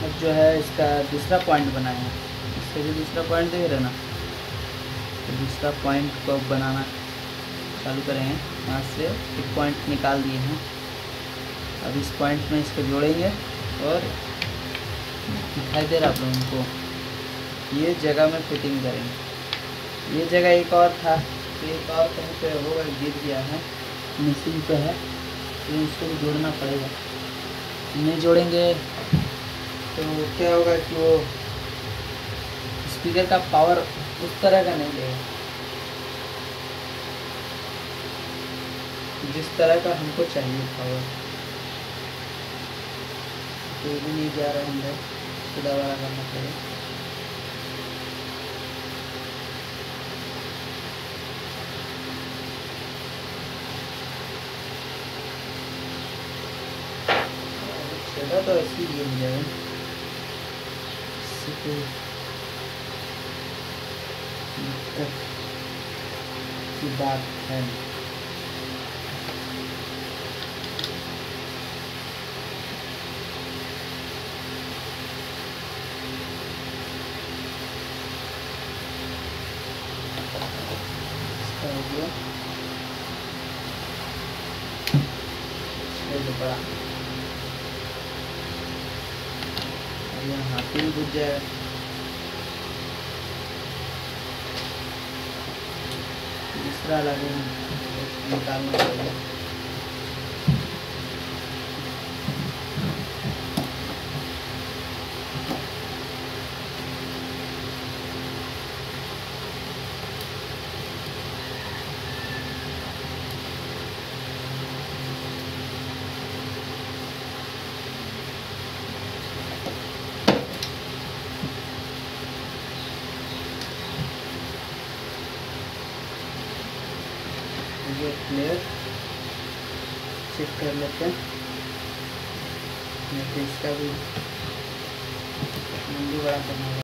अब जो है इसका दूसरा पॉइंट बनाए हैं इसका जो दूसरा पॉइंट देख रहे ना तो दूसरा पॉइंट को बनाना चालू करेंगे यहाँ से एक पॉइंट निकाल दिए हैं। अब इस पॉइंट में इसको जोड़ेंगे और दिखाई दे रहा आप लोगों को। ये जगह में फिटिंग करेंगे। ये जगह एक और था। एक और कहीं पे होगा गिर गया है। मिसिंग पे है। तो इसको भी जोड़ना पड़ेगा। नहीं जोड़ेंगे। तो क्या होगा कि वो स्पीकर का पावर उस तरह का नहीं देगा जिस तरह का हमको चाहिए पावर तो भी नहीं जा रहा अंदर तो दोबारा करना पड़ेगा। तो ऐसी ही गिर recipe untuk kebabkan Thank you. अब यहाँ हाथी भी बुझ जाए दूसरा लगे निकालना पड़ेगा। ये प्लेयर चेक कर लेते हैं। नहीं तो इसका भी मंडी बड़ा करना